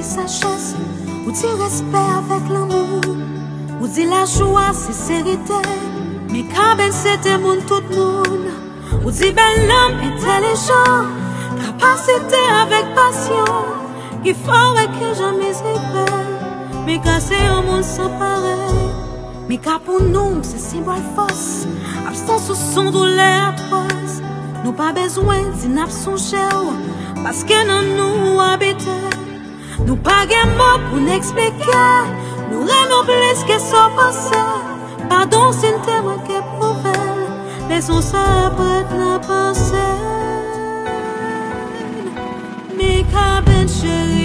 richesse, ou dit respect avec l'amour, ou dit la joie, sincérité, mais quand c'était mon tout monde, ou dit bel homme intelligent, capacité avec passion, qui ferait que jamais répète, mais casser un monde sans pareil. Mais car pour nous, c'est symbole force, absence au son douleur pose. Nous pas besoin d'une absence parce que nous nous habitons. Nous pas de mots pour nous expliquer, nous rendons plus que ça passé. Pardon, c'est un terme qui est pour elle, laissons ça être la pensée. Qu'à ben chérie.